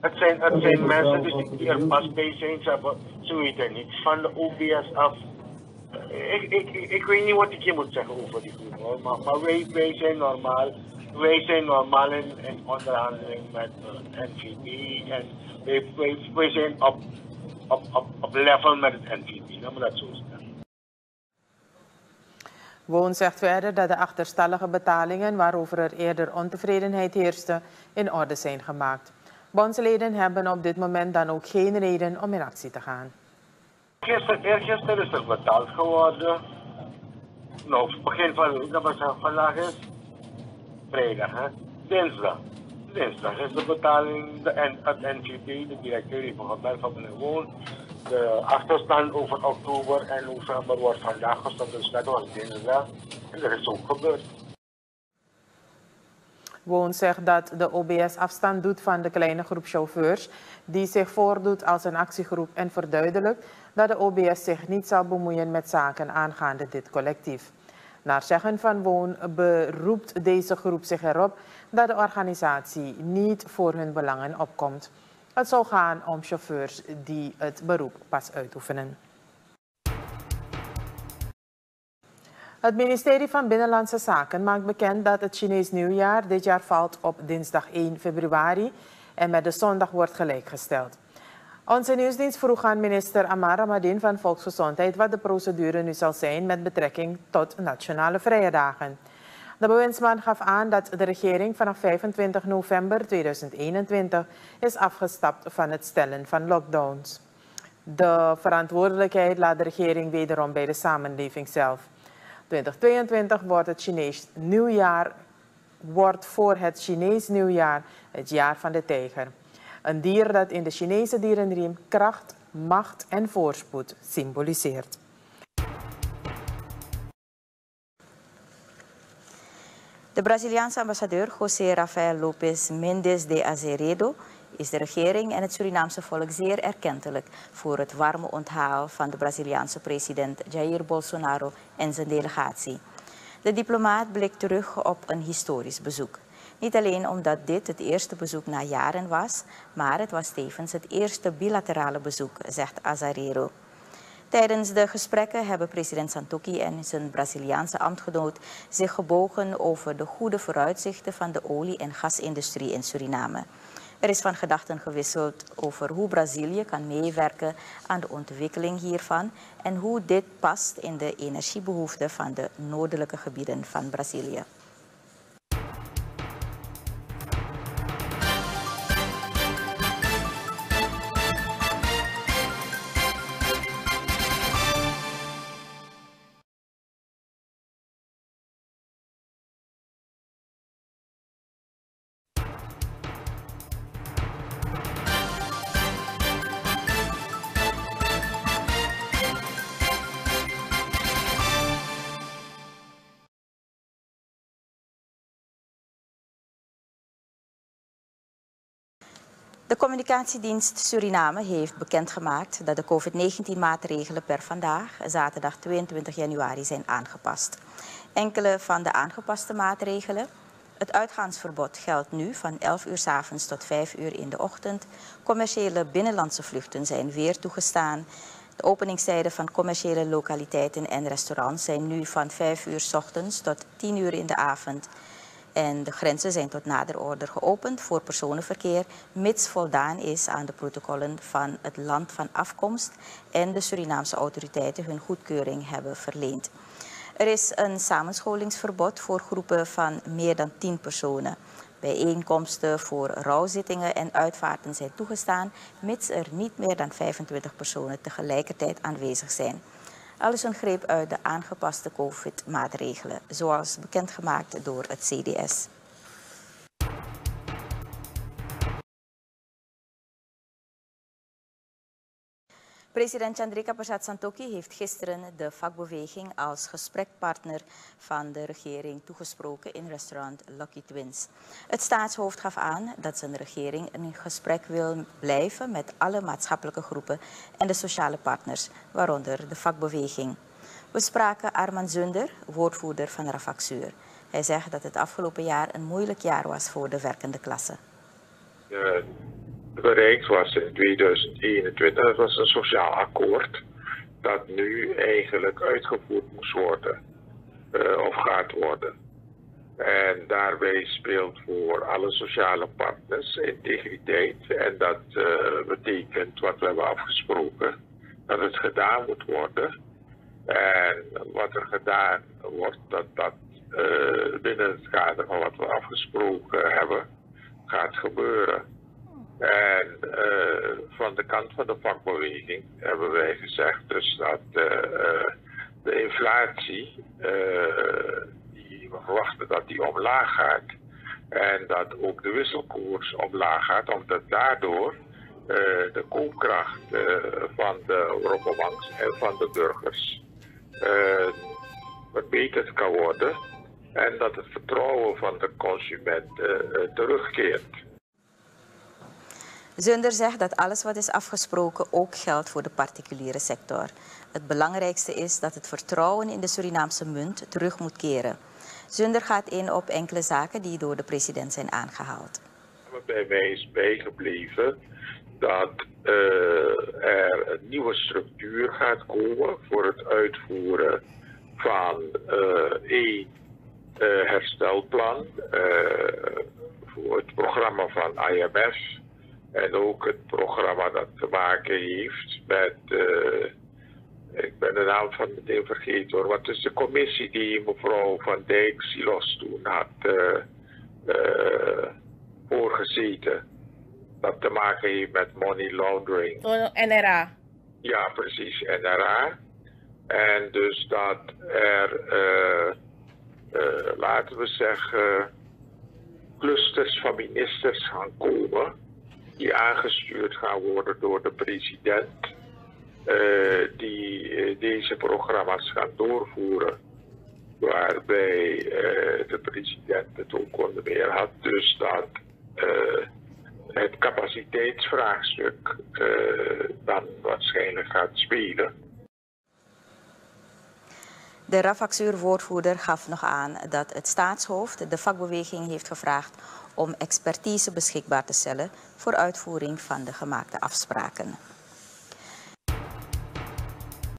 Het zijn, het zijn mensen dus die er pas bij zijn. Ze, hebben, ze weten niets van de OBS af. Ik, ik, ik, ik weet niet wat ik je moet zeggen over die groep. Hoor. Maar, maar wij, wij zijn normaal. Wij zijn normaal in, in onderhandeling met uh, NVB. En wij, wij, wij zijn op, op, op, op level met het NVB. Laat me dat zo zeggen. Woon zegt verder dat de achterstallige betalingen waarover er eerder ontevredenheid heerste in orde zijn gemaakt. Bondsleden hebben op dit moment dan ook geen reden om in actie te gaan. Gisteren, eergisteren is er betaald geworden. Nou, begin van de week, dat was vandaag is vrijdag, hè? Dinsdag. Dinsdag is de betaling, de, en, het NVB, de directeur heeft me gebeld van meneer Woon. De achterstand over oktober en november wordt vandaag gestart, dus dat was dinsdag. En dat is ook gebeurd. Woon zegt dat de OBS afstand doet van de kleine groep chauffeurs die zich voordoet als een actiegroep en verduidelijkt dat de OBS zich niet zal bemoeien met zaken aangaande dit collectief. Naar zeggen van Woon beroept deze groep zich erop dat de organisatie niet voor hun belangen opkomt. Het zal gaan om chauffeurs die het beroep pas uitoefenen. Het ministerie van Binnenlandse Zaken maakt bekend dat het Chinees nieuwjaar dit jaar valt op dinsdag 1 februari en met de zondag wordt gelijkgesteld. Onze nieuwsdienst vroeg aan minister Amar Ramadin van Volksgezondheid wat de procedure nu zal zijn met betrekking tot nationale vrije dagen. De bewindsman gaf aan dat de regering vanaf 25 november 2021 is afgestapt van het stellen van lockdowns. De verantwoordelijkheid laat de regering wederom bij de samenleving zelf. 2022 wordt het Chinees nieuwjaar wordt voor het Chinees nieuwjaar het jaar van de tijger. Een dier dat in de Chinese dierenriem kracht, macht en voorspoed symboliseert. De Braziliaanse ambassadeur José Rafael Lopes Mendes de Azeredo is de regering en het Surinaamse volk zeer erkentelijk voor het warme onthaal van de Braziliaanse president Jair Bolsonaro en zijn delegatie. De diplomaat blikt terug op een historisch bezoek. Niet alleen omdat dit het eerste bezoek na jaren was, maar het was tevens het eerste bilaterale bezoek, zegt Azarero. Tijdens de gesprekken hebben president Santoki en zijn Braziliaanse ambtgenoot zich gebogen over de goede vooruitzichten van de olie- en gasindustrie in Suriname. Er is van gedachten gewisseld over hoe Brazilië kan meewerken aan de ontwikkeling hiervan en hoe dit past in de energiebehoeften van de noordelijke gebieden van Brazilië. De communicatiedienst Suriname heeft bekendgemaakt dat de COVID-19-maatregelen per vandaag, zaterdag 22 januari, zijn aangepast. Enkele van de aangepaste maatregelen. Het uitgaansverbod geldt nu van 11 uur s avonds tot 5 uur in de ochtend. Commerciële binnenlandse vluchten zijn weer toegestaan. De openingstijden van commerciële lokaliteiten en restaurants zijn nu van 5 uur s ochtends tot 10 uur in de avond. En de grenzen zijn tot nader order geopend voor personenverkeer, mits voldaan is aan de protocollen van het land van afkomst en de Surinaamse autoriteiten hun goedkeuring hebben verleend. Er is een samenscholingsverbod voor groepen van meer dan 10 personen. Bijeenkomsten voor rouwzittingen en uitvaarten zijn toegestaan, mits er niet meer dan 25 personen tegelijkertijd aanwezig zijn. Alles een greep uit de aangepaste COVID-maatregelen, zoals bekendgemaakt door het CDS. President Chandrika Prasad Santokhi heeft gisteren de vakbeweging als gesprekpartner van de regering toegesproken in restaurant Lucky Twins. Het staatshoofd gaf aan dat zijn regering in gesprek wil blijven met alle maatschappelijke groepen en de sociale partners, waaronder de vakbeweging. We spraken Arman Zunder, woordvoerder van Rafaxuur. Hij zegt dat het afgelopen jaar een moeilijk jaar was voor de werkende klasse bereikt was in 2021. Dat was een sociaal akkoord dat nu eigenlijk uitgevoerd moest worden uh, of gaat worden. En daarbij speelt voor alle sociale partners integriteit. En dat uh, betekent wat we hebben afgesproken, dat het gedaan moet worden. En wat er gedaan wordt, dat dat uh, binnen het kader van wat we afgesproken hebben, gaat gebeuren. En uh, van de kant van de vakbeweging hebben wij gezegd dus dat uh, de inflatie, die we verwachten dat die omlaag gaat. En dat ook de wisselkoers omlaag gaat, omdat daardoor de koopkracht van de Europabanks en van de burgers verbeterd kan worden. En dat het vertrouwen van de consument terugkeert. Zunder zegt dat alles wat is afgesproken ook geldt voor de particuliere sector. Het belangrijkste is dat het vertrouwen in de Surinaamse munt terug moet keren. Zunder gaat in op enkele zaken die door de president zijn aangehaald. Bij mij is bijgebleven dat uh, er een nieuwe structuur gaat komen voor het uitvoeren van uh, één uh, herstelplan voor het programma van IMF en ook het programma dat te maken heeft met, uh, ik ben de naam van meteen vergeten hoor, wat is de commissie die mevrouw Van Dijk Silos toen had uh, uh, voorgezeten. Dat te maken heeft met money laundering. Oh, NRA. Ja, precies, NRA. En dus dat er, laten we zeggen, clusters van ministers gaan komen die aangestuurd gaan worden door de president, uh, die uh, deze programma's gaan doorvoeren. Waarbij uh, de president het ook onder meer had. Dus dat het capaciteitsvraagstuk dan waarschijnlijk gaat spelen. De Rafaxuur-woordvoerder gaf nog aan dat het staatshoofd de vakbeweging heeft gevraagd om expertise beschikbaar te stellen voor uitvoering van de gemaakte afspraken.